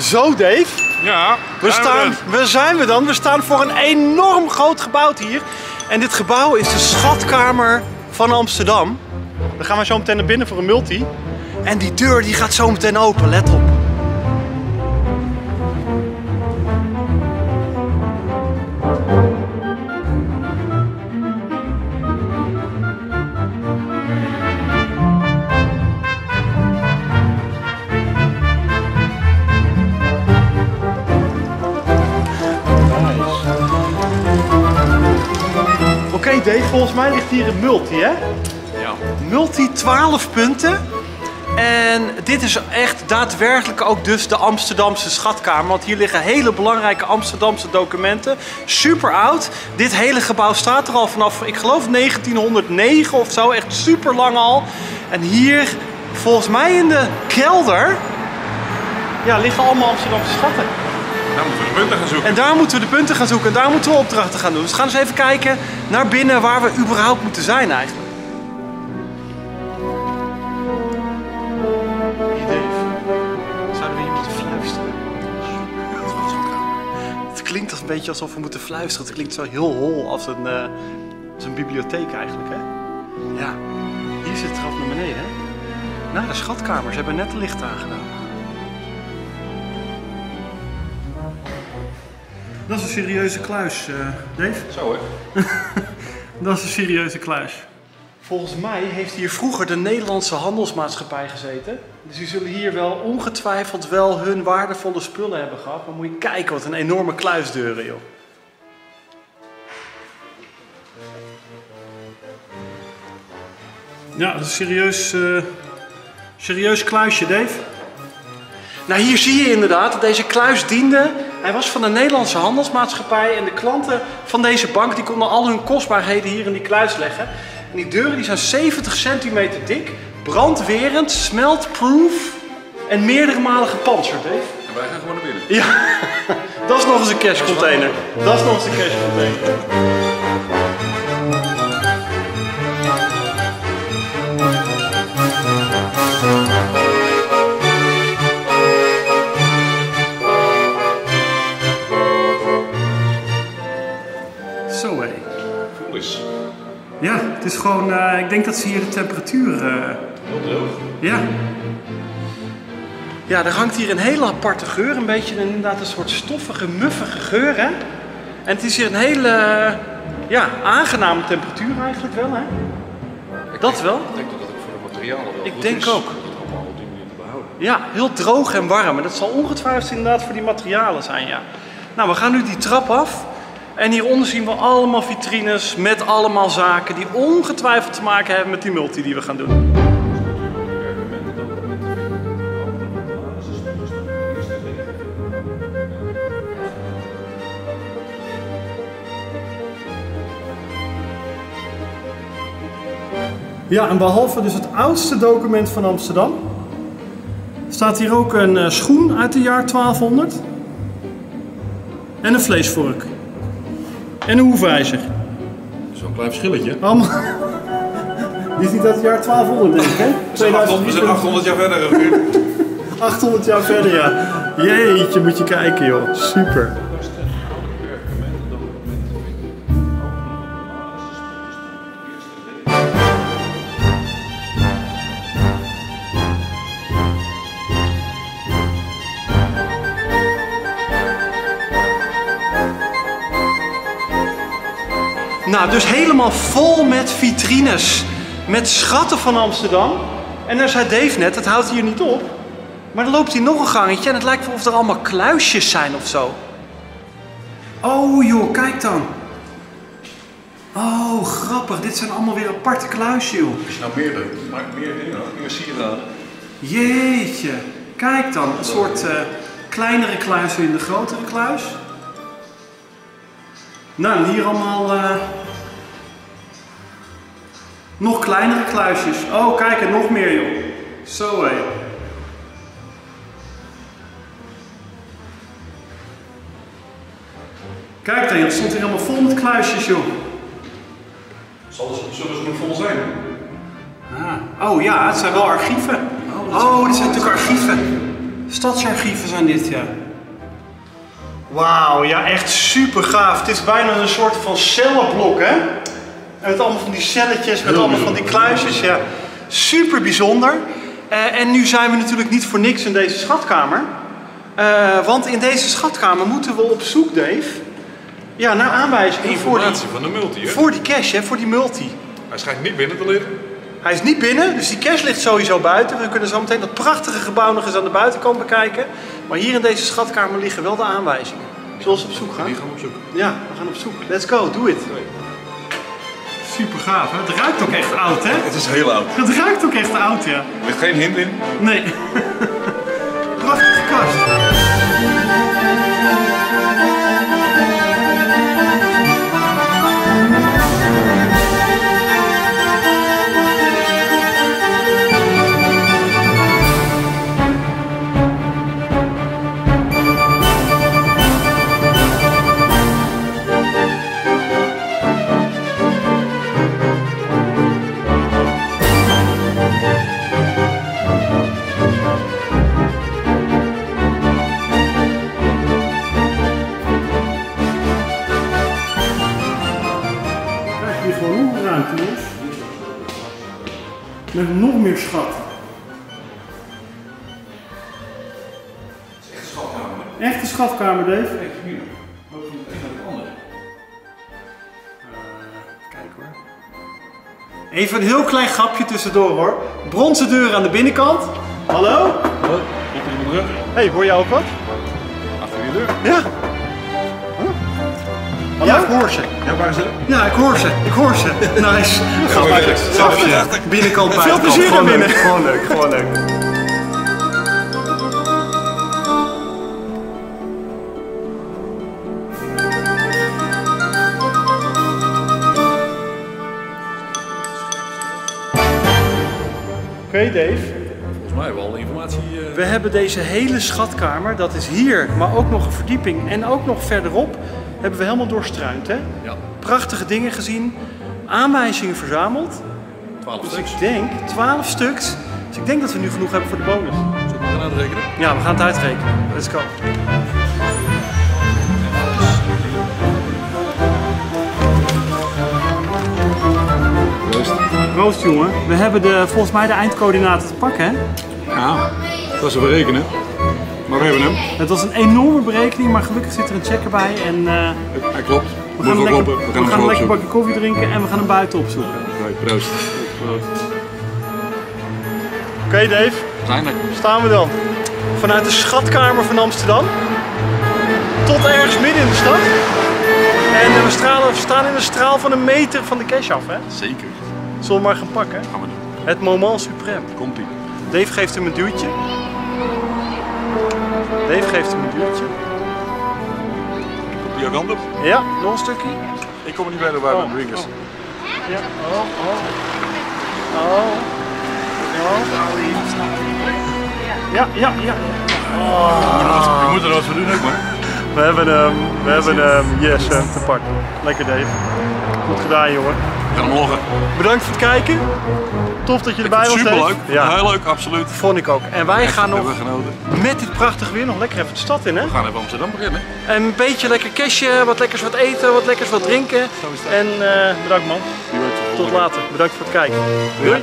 Zo Dave, Ja, we staan, waar zijn we dan? We staan voor een enorm groot gebouw hier. En dit gebouw is de schatkamer van Amsterdam. Dan gaan we zo meteen naar binnen voor een multi. En die deur die gaat zo meteen open, let op. Dave, volgens mij ligt hier een multi hè? Ja. Multi 12 punten. En dit is echt daadwerkelijk ook dus de Amsterdamse schatkamer. Want hier liggen hele belangrijke Amsterdamse documenten. Super oud. Dit hele gebouw staat er al vanaf, ik geloof 1909 of zo. Echt super lang al. En hier, volgens mij in de kelder, ja, liggen allemaal Amsterdamse schatten. Dan moeten we de punten gaan zoeken. En daar moeten we de punten gaan zoeken en daar moeten we opdrachten gaan doen. Dus we gaan eens even kijken naar binnen waar we überhaupt moeten zijn eigenlijk. Hey Dave, zouden we hier moeten fluisteren? Het klinkt als een beetje alsof we moeten fluisteren. Het klinkt zo heel hol als een, eh, als een bibliotheek eigenlijk, hè? Ja, hier zit het trap naar beneden, hè? Nou, de schatkamer. Ze hebben net de licht aangedaan. Dat is een serieuze kluis, eh, Dave. Zo hè. Dat is een serieuze kluis. Volgens mij heeft hier vroeger de Nederlandse handelsmaatschappij gezeten. Dus die zullen hier wel ongetwijfeld wel hun waardevolle spullen hebben gehad. Maar moet je kijken, wat een enorme kluisdeuren, joh. Ja, dat is een serieus, eh, serieus kluisje, Dave. Nou, hier zie je inderdaad dat deze kluis diende. Hij was van de Nederlandse handelsmaatschappij en de klanten van deze bank die konden al hun kostbaarheden hier in die kluis leggen. En die deuren die zijn 70 centimeter dik, brandwerend, smeltproof en meerdere malen gepantserd, Dave. En wij gaan gewoon naar binnen. Ja, dat is nog eens een cashcontainer. Dat is nog eens een cashcontainer. Ja, het is gewoon, eh, ik denk dat ze hier de temperatuur... eh, Heel droog. Ja. Ja, er hangt hier een hele aparte geur. Een beetje een, inderdaad een soort stoffige, muffige geur, hè? En het is hier een hele, eh, ja, aangename temperatuur eigenlijk wel, hè? Dat wel. Ik denk dat dat ook voor de materialen wel Ik goed denk is. ook. Om het allemaal op die manier te behouden. Ja, heel droog en warm. En dat zal ongetwijfeld inderdaad voor die materialen zijn, ja. Nou, we gaan nu die trap af. En hieronder zien we allemaal vitrines met allemaal zaken die ongetwijfeld te maken hebben met die multi die we gaan doen. Ja, en behalve dus het oudste document van Amsterdam, staat hier ook een eh, schoen uit het jaar 1200. En een vleesvork. En een hoefijzer. Zo'n klein verschilletje. Allemaal. Die is niet uit het jaar 1200, denk ik, hè? We zijn 800, we zijn 800 jaar verder. Ruud. 800 jaar verder, ja. Jeetje, moet je kijken, joh. Super. Nou, dus helemaal vol met vitrines. Met schatten van Amsterdam. En daar zei Dave net, het houdt hier niet op. Maar dan loopt hier nog een gangetje en het lijkt wel of er allemaal kluisjes zijn of zo. Oh joh, kijk dan. Oh, grappig. Dit zijn allemaal weer aparte kluisjes, joh. Als je nou meer doet, maak meer meer sieraden. Jeetje. Kijk dan, een soort eh, kleinere kluis in de grotere kluis. Nou, hier allemaal eh, nog kleinere kluisjes. Oh, kijk, en nog meer, joh. Zo hé. Kijk dan, het stond hier allemaal vol met kluisjes, joh. Zal ze, zullen ze nog vol zijn? Ah. Oh ja, het zijn wel archieven. Oh, dit zijn natuurlijk archieven. Stadsarchieven zijn dit, ja. Wauw, ja, echt super gaaf. Het is bijna een soort van cellenblok, hè? Met allemaal van die celletjes, met allemaal van die kluisjes, ja. Super bijzonder. Eh, en nu zijn we natuurlijk niet voor niks in deze schatkamer. Eh, want in deze schatkamer moeten we op zoek, Dave, ja, naar aanwijzingen voor die, Informatie van de multi, hè? voor die cash, hè, voor die multi. Hij schijnt niet binnen te liggen. Hij is niet binnen, dus die cash ligt sowieso buiten. We kunnen zo meteen dat prachtige gebouw nog eens aan de buitenkant bekijken. Maar hier in deze schatkamer liggen wel de aanwijzingen. Zullen we op zoek gaan? Die gaan we opzoeken. Ja, we gaan op zoek. Let's go, do it. Super gaaf, hè? Het ruikt ook echt oud, hè? Het is heel oud. Het ruikt ook echt oud, ja. Er ligt geen hint in. Nee. Nog ruimte, jongens. Met nog meer schatten. Echte schatkamer, Dave. Kijk hoor. Even een heel klein grapje tussendoor hoor. Bronzen deur aan de binnenkant. Hallo? Terug? Hey, hoor je ook wat? Achter je deur. Ja. Ja, ik hoor ze. Ja, waar het? Ja, ik hoor ze. Ik hoor ze. Nice. Grapje. Grapje. Binnenkant, Veel buitenkant. plezier Gewoon leuk, Gewoon leuk, gewoon leuk. Oké Dave, Volgens mij hebben we al de informatie. eh, we hebben deze hele schatkamer, dat is hier, maar ook nog een verdieping en ook nog verderop, hebben we helemaal doorstruind. Hè? Ja, Prachtige dingen gezien, aanwijzingen verzameld. 12 Dus stuks. ik denk 12 stuks. Dus ik denk dat we nu genoeg hebben voor de bonus. Zullen we gaan uitrekenen? Ja, we gaan het uitrekenen. Let's go. Proost jongen. We hebben de, volgens mij de eindcoördinaten te pakken hè? Ja, dat is te berekenen. Maar we hebben hem. Het was een enorme berekening, maar gelukkig zit er een checker bij. En eh, Hij klopt. we We gaan, gaan een lekker, kloppen. We we gaan gaan hem een lekker opzoeken. bakje koffie drinken en we gaan hem buiten opzoeken. Right, proost. Oké Dave, Zijn er. staan we dan. Vanuit de schatkamer van Amsterdam. Tot ergens midden in de stad. En eh, we, stralen, we staan in een straal van een meter van de cash af. Hè? Zeker. Zullen we maar gaan pakken? Gaan we doen. Het moment suprême. Komt ie. Dave geeft hem een duwtje. Dave geeft hem een kant op? Ja, nog een stukje. Ik kom er niet bij Oh, mijn drinkers. Ja, oh, oh. Oh. Oh. Ja, ja, ja. Je moet er wat voor doen ook maar. We hebben hem, we hebben hem, yes, hem te pakken. Lekker Dave. Goed gedaan jongen. Hem loggen. Bedankt voor het kijken. Tof dat je erbij was Superleuk. Ja, Heel leuk, absoluut. vond ik ook. En wij gaan nog met dit prachtige weer nog lekker even de stad in hè. We gaan even Amsterdam beginnen. Een beetje lekker cashje, wat lekkers wat eten, wat lekkers wat drinken. En eh, bedankt man. Tot later. Bedankt voor het kijken. Doei.